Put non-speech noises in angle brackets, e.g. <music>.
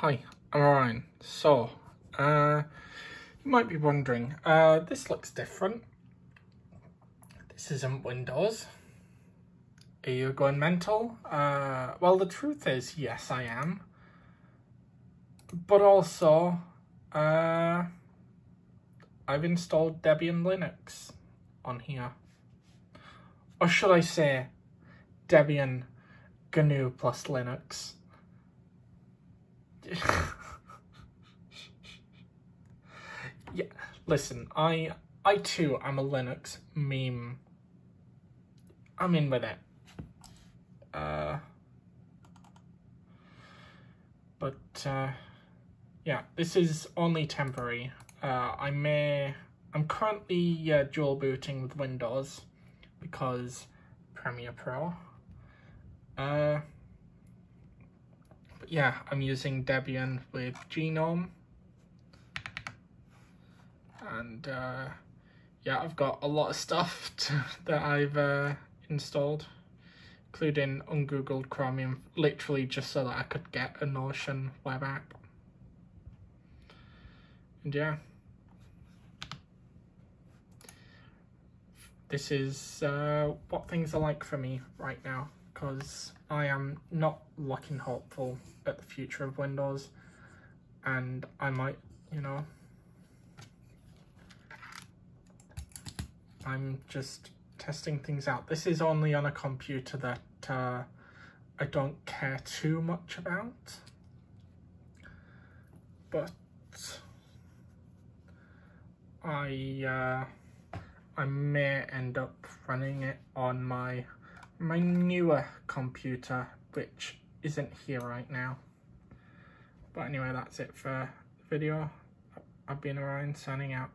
Hi, I'm Orion. So, uh, you might be wondering, uh, this looks different. This isn't Windows. Are you going mental? Uh, well, the truth is, yes, I am. But also, uh, I've installed Debian Linux on here. Or should I say, Debian GNU plus Linux. <laughs> yeah, listen, I I too am a Linux meme. I'm in with it. Uh, but uh, yeah, this is only temporary. Uh, I may, I'm currently uh, dual booting with Windows because Premiere Pro. Uh, yeah, I'm using Debian with GNOME. And uh, yeah, I've got a lot of stuff <laughs> to, that I've uh, installed, including ungoogled Chromium, literally just so that I could get a Notion web app. And yeah. This is uh, what things are like for me right now because I am not looking hopeful at the future of Windows and I might, you know, I'm just testing things out. This is only on a computer that uh, I don't care too much about, but I uh, I may end up running it on my my newer computer, which isn't here right now. But anyway, that's it for the video. I've been Orion signing out.